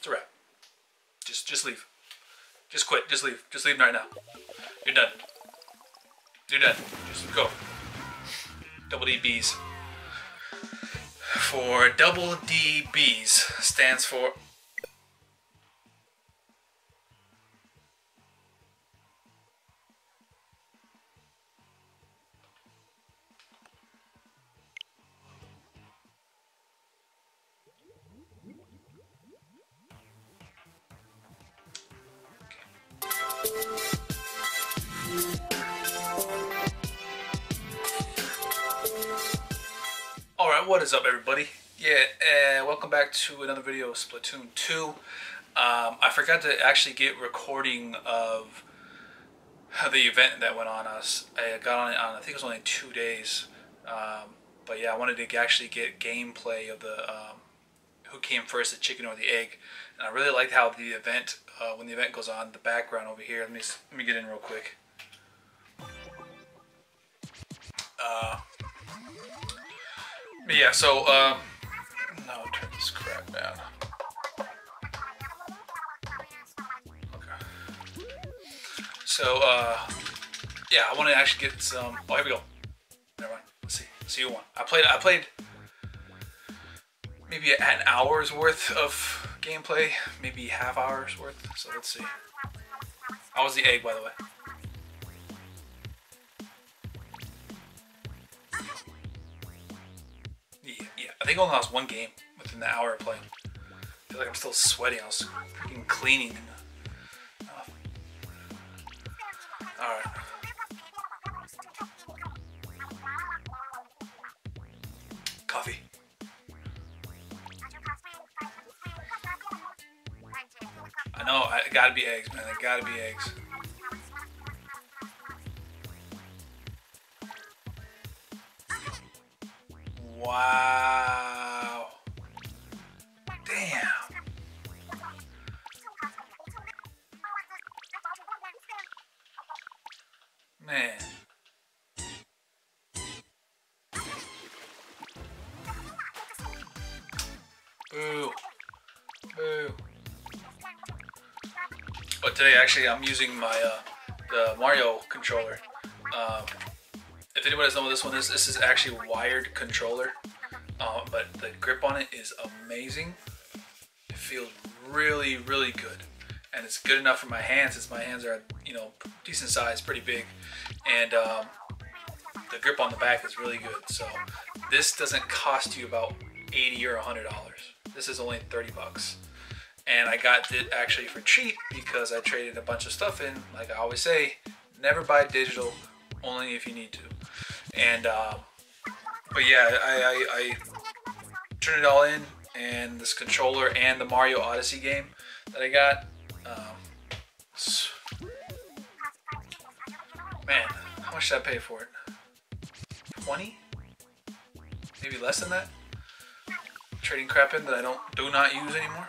It's a wrap. Just just leave. Just quit. Just leave. Just leave right now. You're done. You're done. Just go. Double D Bees. For double D Bees stands for Alright, what is up everybody? Yeah, uh, welcome back to another video of Splatoon 2. Um, I forgot to actually get recording of the event that went on us. I got on it on, I think it was only two days. Um, but yeah, I wanted to actually get gameplay of the um, who came first, the chicken or the egg. And I really liked how the event, uh, when the event goes on, the background over here. Let me let me get in real quick. Uh, but yeah, so um, no, turn this crap down. Okay. So uh, yeah, I want to actually get some. Oh, here we go. Never mind. Let's see. Let's see who won. I played. I played maybe an hour's worth of gameplay, maybe half hour's worth. So let's see. I was the egg, by the way. I think I only lost one game within the hour of playing. I feel like I'm still sweating. I was freaking cleaning. Uh, all right. Coffee. I know, I it gotta be eggs, man. It gotta be eggs. Wow. Damn. Man. Boo. Boo. But today, actually, I'm using my uh, the Mario controller. Um, if anyone doesn't know what this one is, this is actually a wired controller. Uh, but the grip on it is amazing. It feels really, really good. And it's good enough for my hands since my hands are, you know, decent size, pretty big. And um, the grip on the back is really good. So this doesn't cost you about 80 or 100 dollars. This is only 30 bucks and I got it actually for cheap because I traded a bunch of stuff in. Like I always say, never buy digital, only if you need to. And uh, but yeah, I, I, I turned it all in, and this controller and the Mario Odyssey game that I got. Um, man, how much did I pay for it? 20? Maybe less than that? Trading crap in that I don't do not use anymore.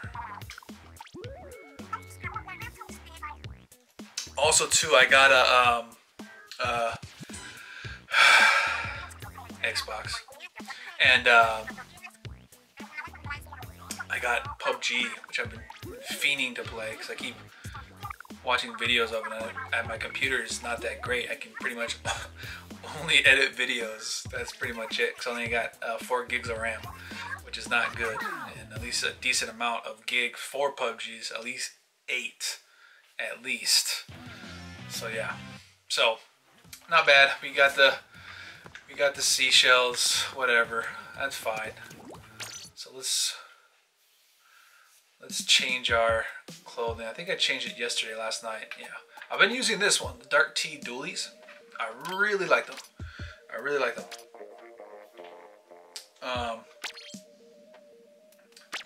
also too i got a um uh and um i got pubg which i've been fiending to play because i keep watching videos of it and my computer is not that great i can pretty much only edit videos that's pretty much it because i only got uh, four gigs of ram which is not good and at least a decent amount of gig for pubg's at least eight at least. So yeah, so not bad. We got the we got the seashells, whatever. That's fine. So let's let's change our clothing. I think I changed it yesterday, last night. Yeah, I've been using this one, the Dark Tetra Dualies. I really like them. I really like them. Um,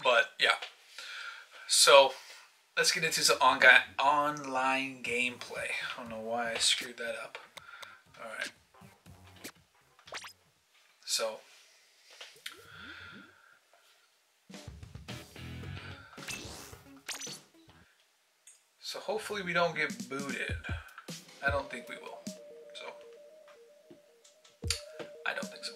but yeah, so let's get into some on online gameplay. I don't know why I screwed that up. Alright. So. So hopefully we don't get booted. I don't think we will. So. I don't think so.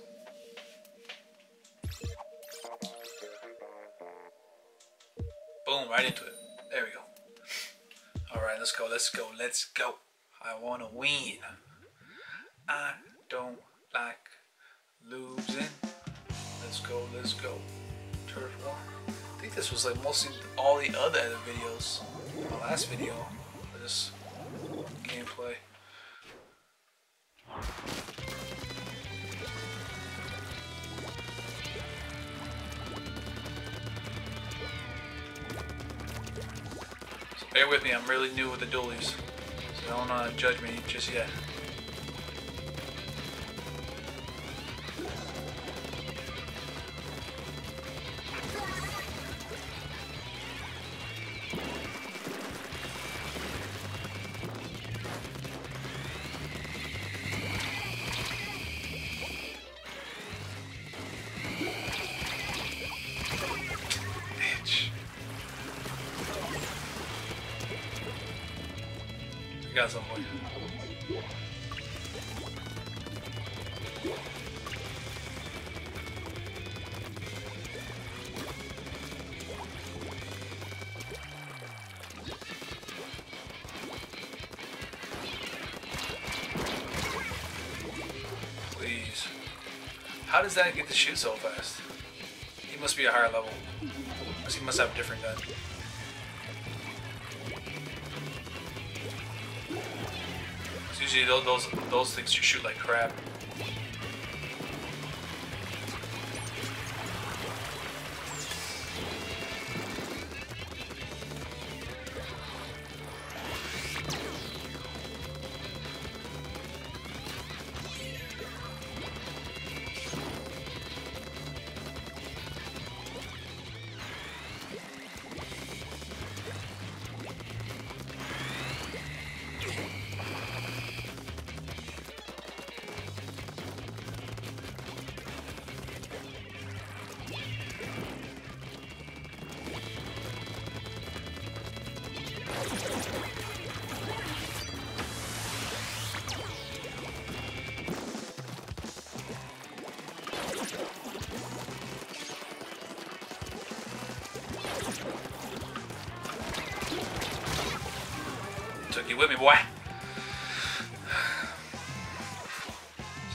Boom, right into it. There we go. All right, let's go, let's go, let's go. I want to win. I don't go, let's go. I think this was like mostly all the other videos. My last video for this gameplay. So bear with me, I'm really new with the dualies. So don't uh, judge me just yet. How does that get to shoot so fast? He must be a higher level. Because he must have a different gun. usually those, those those things you shoot like crap. You with me, boy.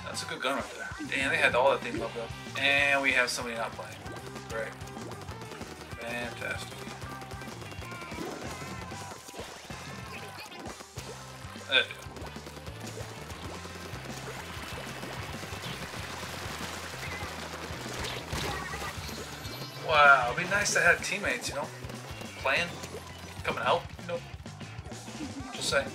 That's a good gun right there. Damn, they had all that thing leveled up. And we have somebody not playing. Great. Fantastic. Wow, it'd be nice to have teammates, you know, playing, coming out, saying.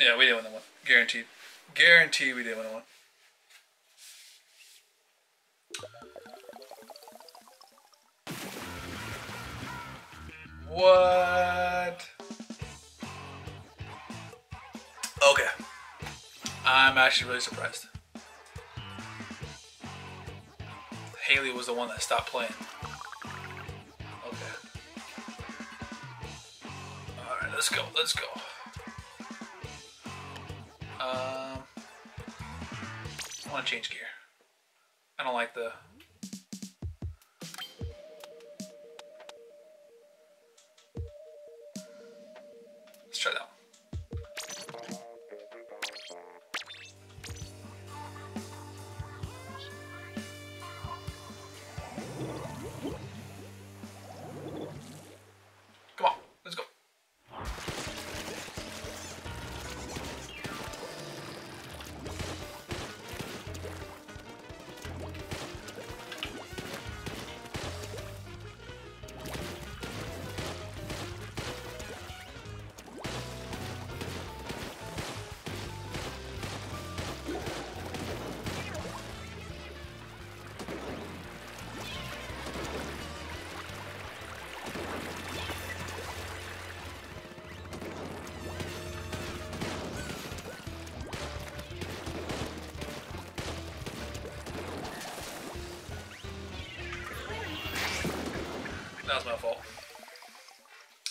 Yeah, we didn't win that one. Guaranteed. Guaranteed we didn't win that one. Actually really surprised. Haley was the one that stopped playing. Okay. Alright, let's go, let's go. Um, I want to change gear. I don't like the.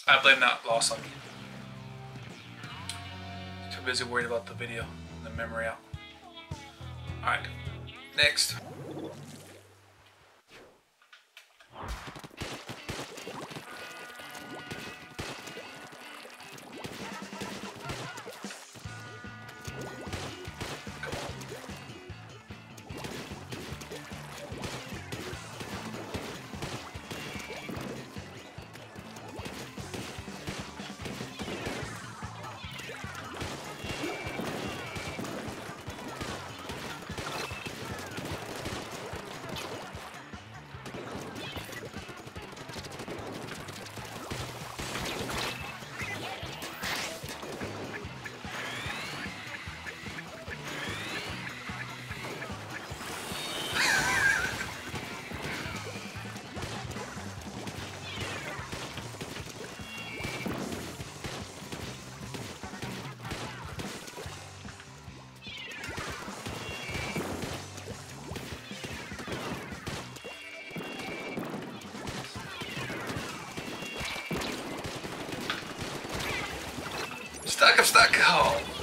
I blame that loss on you. Too busy worried about the video and the memory out. Alright, next.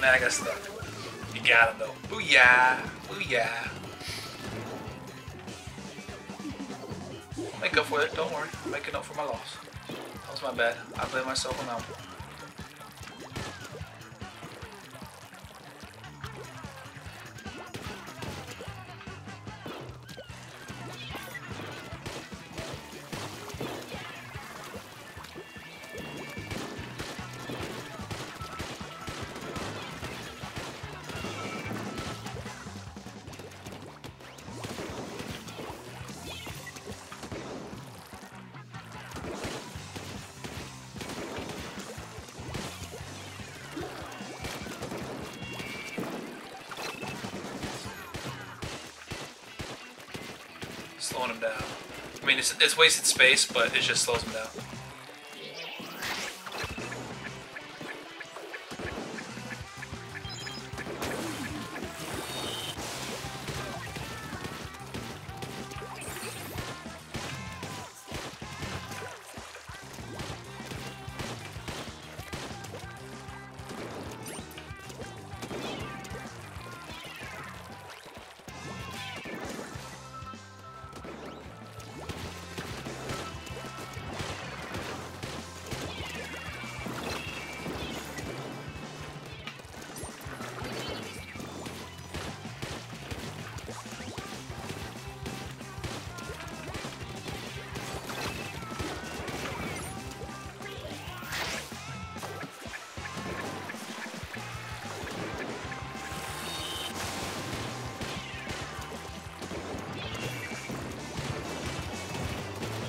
I got stuck. You got him, though. Booyah. Booyah. Make up for it. Don't worry. I'm making up for my loss. That was my bad. I blame myself on that one. Slowing him down. I mean, it's, it's wasted space, but it just slows him down.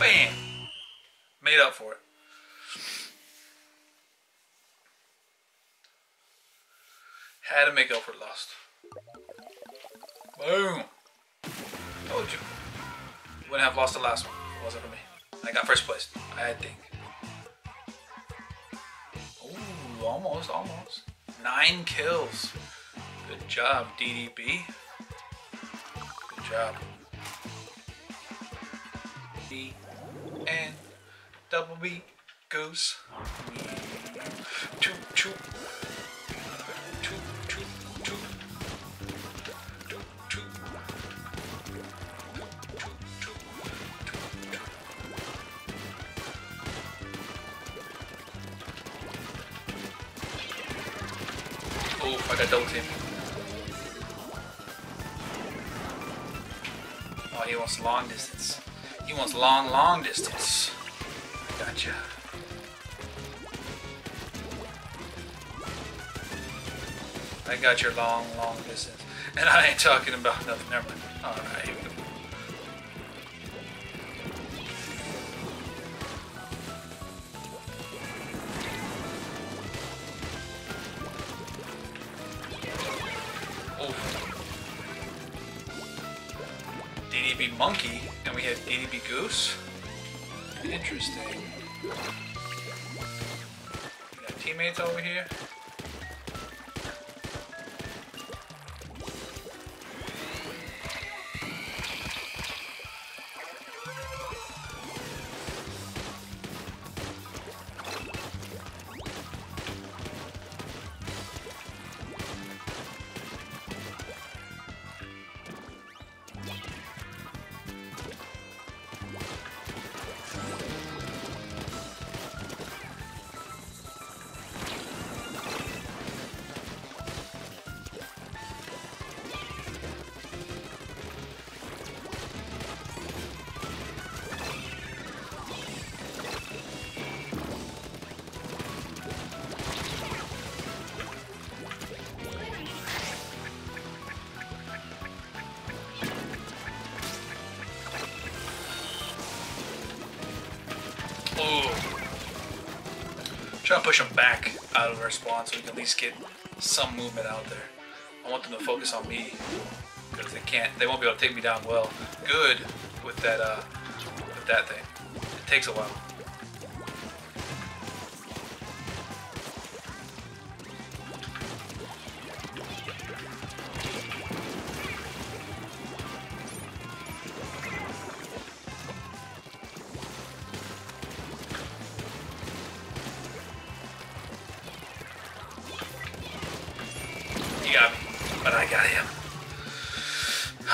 Bam! Made up for it. Had to make up for lost. Boom! Told you. Wouldn't have lost the last one it wasn't for me. I got first place. I think. Ooh, almost, almost. Nine kills. Good job, DDB. Good job. D and double B goes. Oof, oh, I got double team. Oh, he wants long distance. Wants long, long distance. I gotcha. I got your long, long distance. And I ain't talking about nothing. Never mind. Alright, Goose. Interesting. We got teammates over here. Trying to push them back out of our spawn so we can at least get some movement out there. I want them to focus on me because they can't, they won't be able to take me down well. Good with that, uh, with that thing. It takes a while.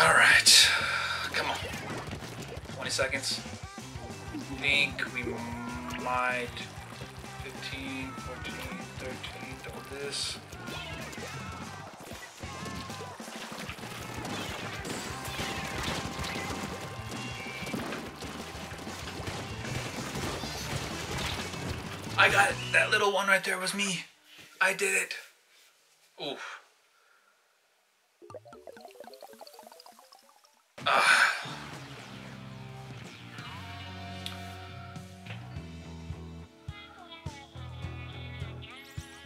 All right, come on. 20 seconds. Think we might. 15, 14, 13, double this. I got it. That little one right there was me. I did it. Oof.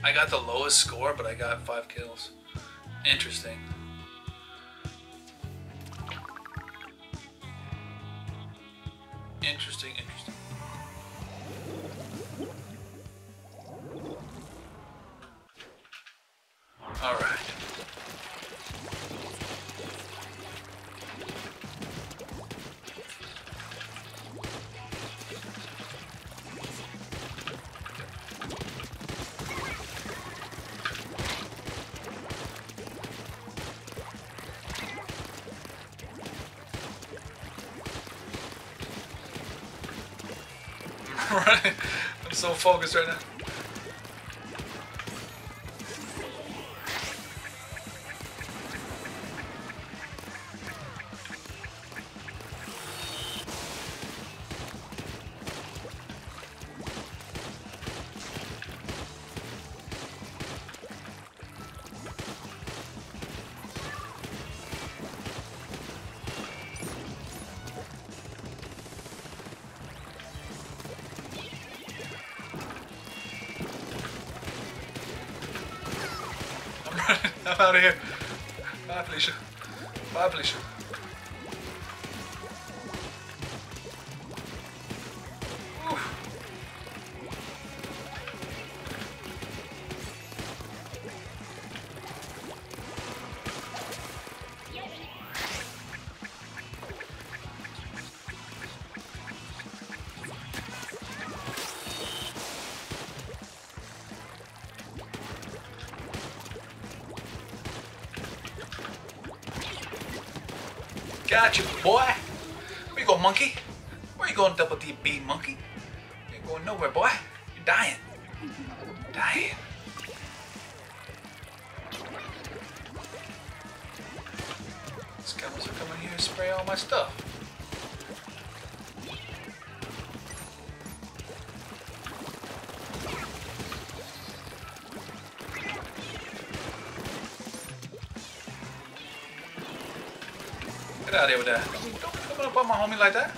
I got the lowest score, but I got five kills. Interesting. Interesting, I'm so focused right now. Bye, Got you, boy. Where you going, monkey? Where you going, double D B monkey? You ain't going nowhere, boy. You're dying. Dying. Scammers are coming here to spray all my stuff. Out of here with that. Don't up on my homie like that.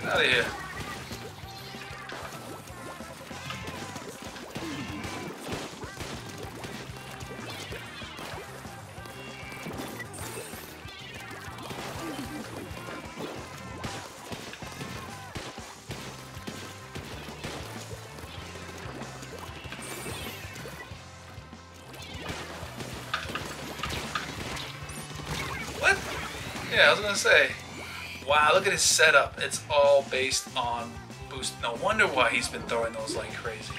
Get out of here. Yeah, I was gonna say. Wow, look at his setup. It's all based on boost. No wonder why he's been throwing those like crazy.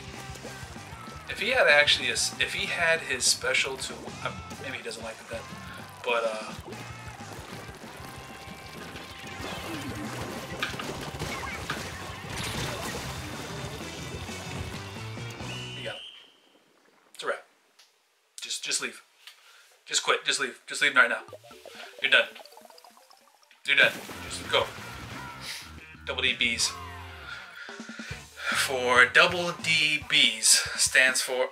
If he had actually, a if he had his special to, uh, maybe he doesn't like it then, but uh. It's a wrap. Just, just leave. Just quit. Just leave. Just leave right now. Just go. Double DBs. For double DBs stands for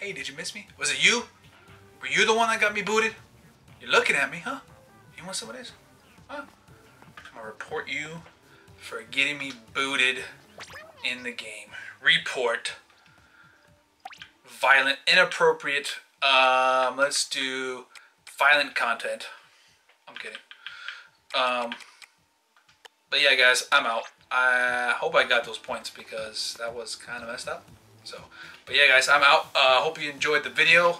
Hey, did you miss me? Was it you? Were you the one that got me booted? You're looking at me, huh? You want some of this? Huh? I'm gonna report you for getting me booted in the game. Report. Violent, inappropriate. Um, let's do violent content. I'm kidding. Um, but yeah, guys, I'm out. I hope I got those points because that was kind of messed up. So, but yeah, guys, I'm out. Uh, hope you enjoyed the video,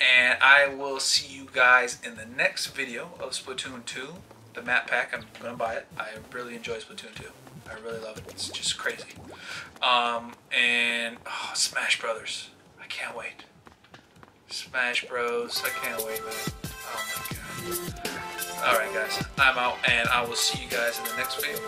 and I will see you guys in the next video of Splatoon 2, the map pack. I'm gonna buy it. I really enjoy Splatoon 2. I really love it. It's just crazy. Um, and oh, Smash Brothers. I can't wait. Smash Bros. I can't wait, man. Oh my god. Alright guys, I'm out and I will see you guys in the next video.